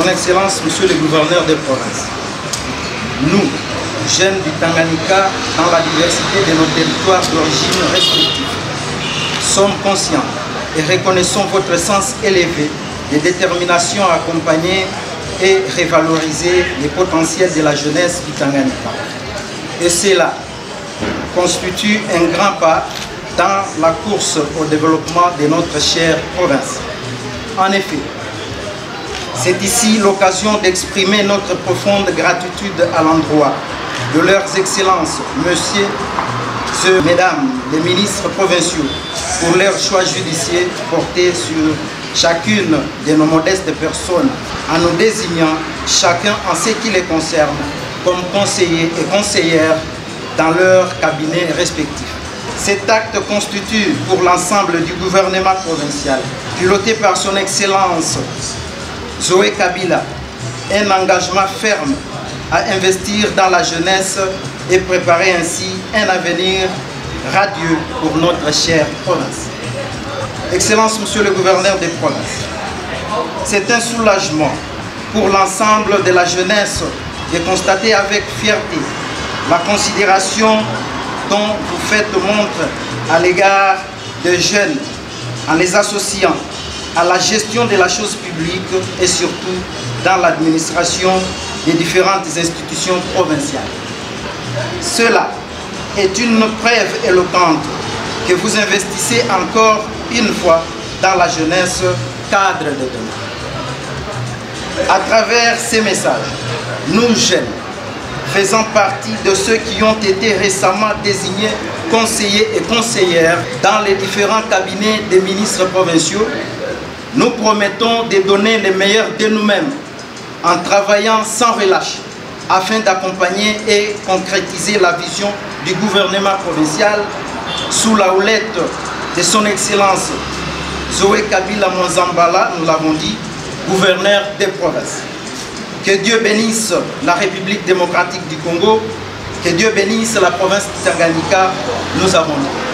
Son Excellence, Monsieur le Gouverneur des provinces, nous, jeunes du Tanganyika, dans la diversité de nos territoires d'origine respectifs, sommes conscients et reconnaissons votre sens élevé de détermination à accompagner et revaloriser les potentiels de la jeunesse du Tanganyika. Et cela constitue un grand pas dans la course au développement de notre chère province. En effet, c'est ici l'occasion d'exprimer notre profonde gratitude à l'endroit de leurs excellences, messieurs et mesdames les ministres provinciaux, pour leur choix judiciaire porté sur chacune de nos modestes personnes, en nous désignant chacun en ce qui les concerne comme conseillers et conseillères dans leurs cabinets respectifs. Cet acte constitue pour l'ensemble du gouvernement provincial, piloté par son Excellence Zoé Kabila, un engagement ferme à investir dans la jeunesse et préparer ainsi un avenir radieux pour notre chère province. Excellence, Monsieur le gouverneur des provinces, c'est un soulagement pour l'ensemble de la jeunesse de constater avec fierté la considération dont vous faites montre à l'égard des jeunes en les associant à la gestion de la chose publique et surtout dans l'administration des différentes institutions provinciales. Cela est une preuve éloquente que vous investissez encore une fois dans la jeunesse cadre de demain. À travers ces messages, nous jeunes, faisant partie de ceux qui ont été récemment désignés conseillers et conseillères dans les différents cabinets des ministres provinciaux, nous promettons de donner le meilleur de nous-mêmes en travaillant sans relâche afin d'accompagner et concrétiser la vision du gouvernement provincial sous la houlette de son Excellence Zoé Kabila Mozambala, nous l'avons dit, gouverneur des provinces. Que Dieu bénisse la République démocratique du Congo, que Dieu bénisse la province de Tanganyika, nous avons dit.